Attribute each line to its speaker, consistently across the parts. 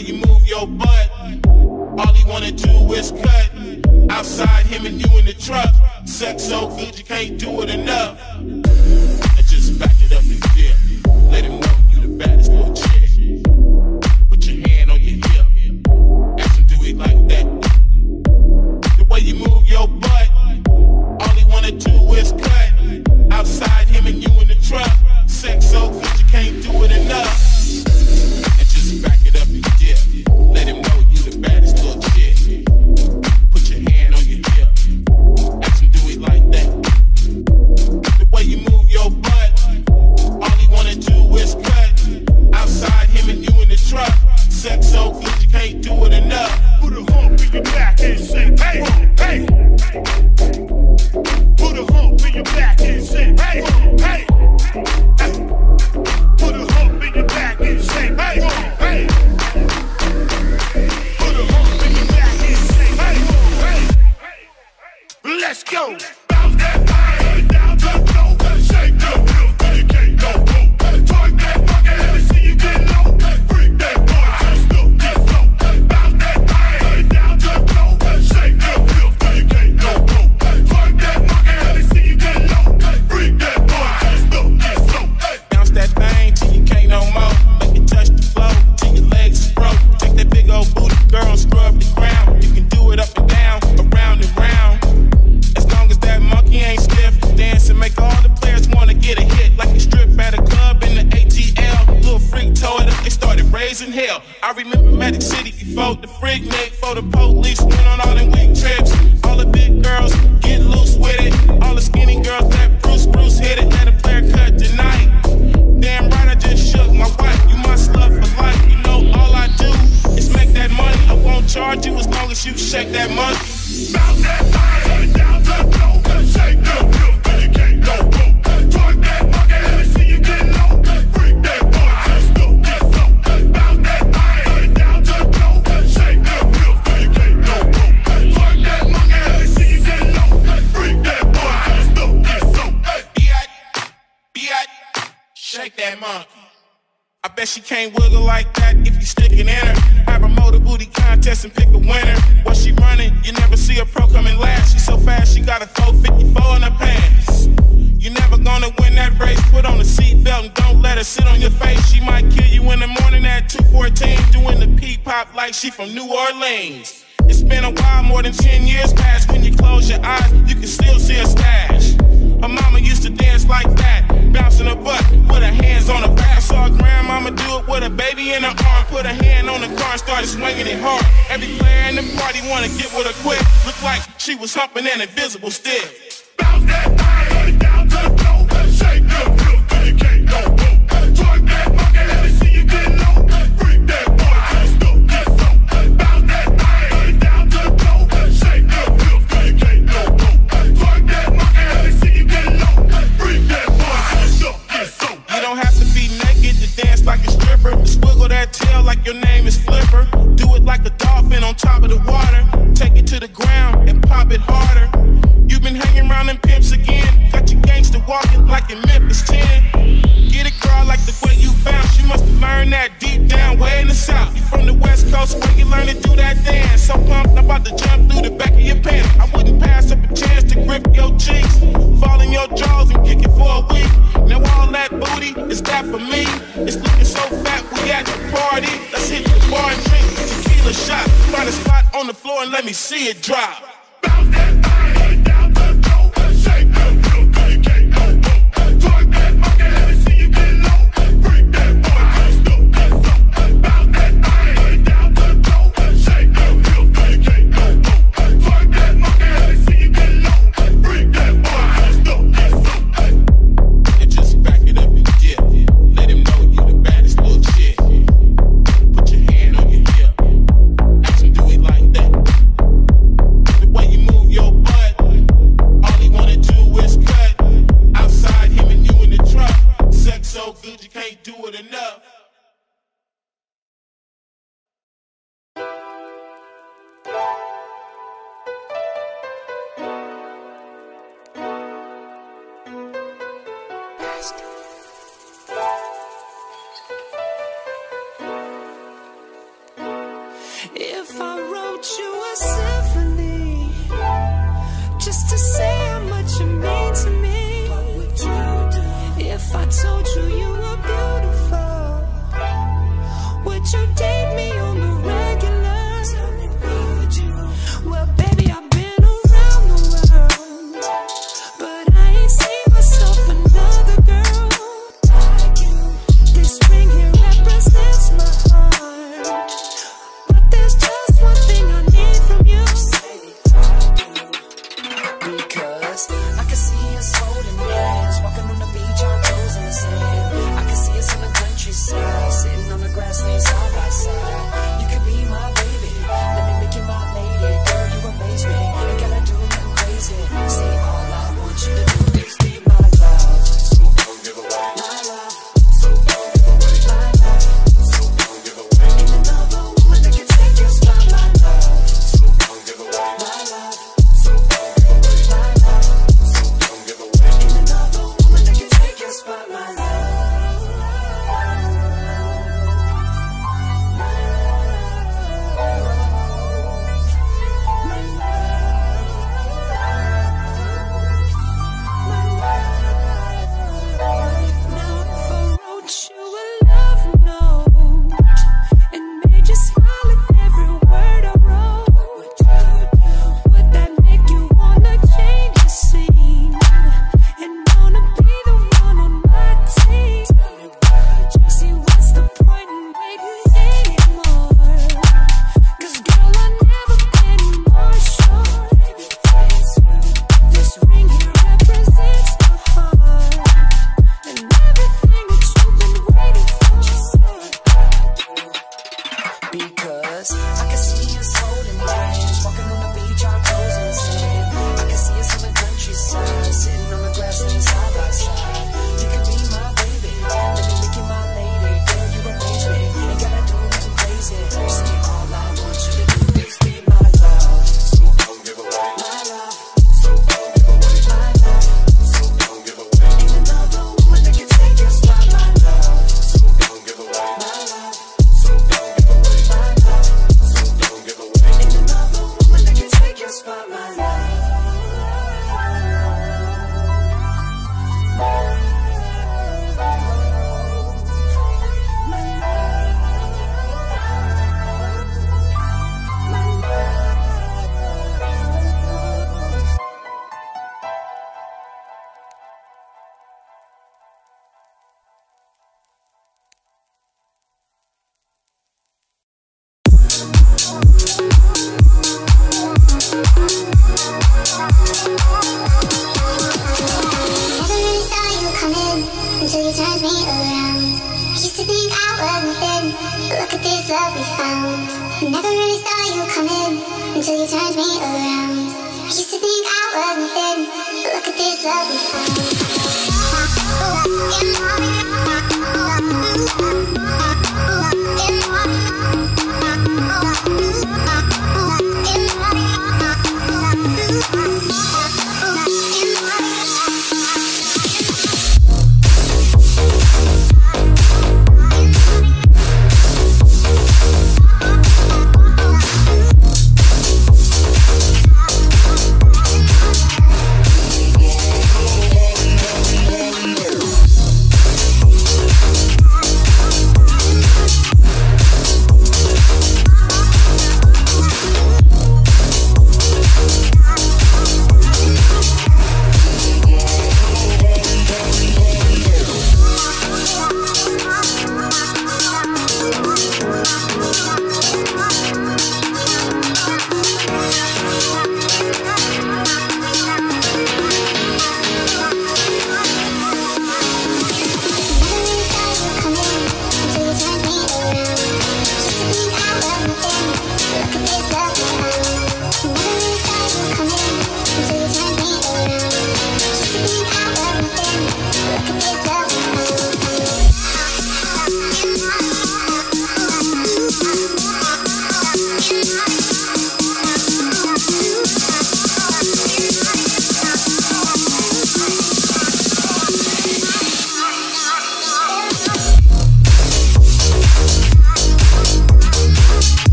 Speaker 1: you
Speaker 2: move your butt. All he wanna do is cut. Outside him and you in the truck. Sex so good you can't do it enough. raising hell. I remember Magic City before the Freaknik, before the police went on all them weak trips. All the big girls get loose with it. All the skinny girls that Bruce Bruce hit it at a player cut tonight. Damn right, I just shook my wife. You my love for life. You know all I do is make that money. I won't charge you as long as you shake that money.
Speaker 3: Bounce that
Speaker 2: money. bet she can't wiggle like that if you stickin' in her. I a a booty contest and pick a winner. What she running, you never see a pro coming last. She so fast, she got a 454 in her pants. You never gonna win that race. Put on a seatbelt and don't let her sit on your face. She might kill you in the morning at 214, doing the P pop like she from New Orleans. It's been a while, more than 10 years past. When you close your eyes, you can still see a stash. Her mama used to dance like that, bouncing her butt with her hands on her back. I saw her grandmama do it with a baby in her arm. Put her hand on the car and started swinging it hard. Every player in the party wanna get with her quick. Looked like she was humping an invisible stick.
Speaker 3: Bounce that body down to the floor.
Speaker 4: podcast. Look at this love we found. Never really saw you coming until you turned me around. I used to think I was nothing, look at this love we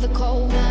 Speaker 4: the cold.